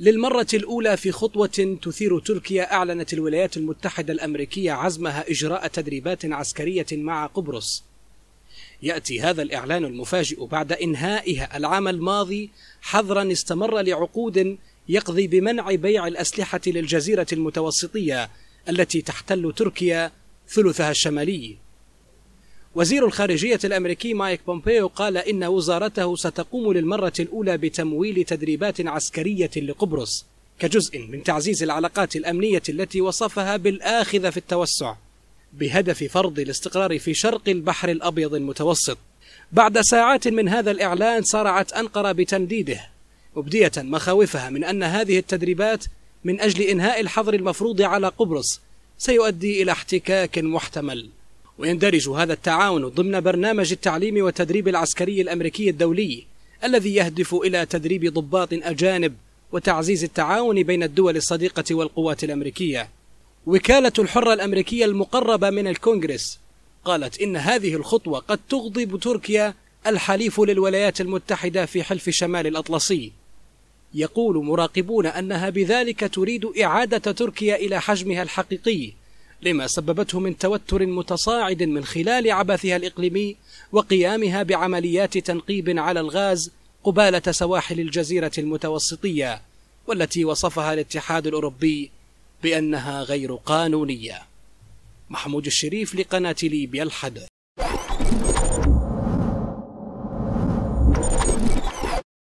للمرة الأولى في خطوة تثير تركيا أعلنت الولايات المتحدة الأمريكية عزمها إجراء تدريبات عسكرية مع قبرص. يأتي هذا الإعلان المفاجئ بعد إنهائها العام الماضي حظرا استمر لعقود يقضي بمنع بيع الأسلحة للجزيرة المتوسطية التي تحتل تركيا ثلثها الشمالي. وزير الخارجية الأمريكي مايك بومبيو قال إن وزارته ستقوم للمرة الأولى بتمويل تدريبات عسكرية لقبرص كجزء من تعزيز العلاقات الأمنية التي وصفها بالآخذة في التوسع بهدف فرض الاستقرار في شرق البحر الأبيض المتوسط. بعد ساعات من هذا الإعلان صارعت أنقرة بتنديده مبدية مخاوفها من أن هذه التدريبات من أجل إنهاء الحظر المفروض على قبرص سيؤدي إلى احتكاك محتمل. ويندرج هذا التعاون ضمن برنامج التعليم والتدريب العسكري الأمريكي الدولي الذي يهدف إلى تدريب ضباط أجانب وتعزيز التعاون بين الدول الصديقة والقوات الأمريكية. وكالة الحرة الأمريكية المقربة من الكونغرس قالت إن هذه الخطوة قد تغضب تركيا الحليف للولايات المتحدة في حلف شمال الأطلسي. يقول مراقبون أنها بذلك تريد إعادة تركيا إلى حجمها الحقيقي لما سببته من توتر متصاعد من خلال عبثها الإقليمي وقيامها بعمليات تنقيب على الغاز قبالة سواحل الجزيرة المتوسطية والتي وصفها الاتحاد الأوروبي بأنها غير قانونية. محمود الشريف لقناة ليبيا الحدث.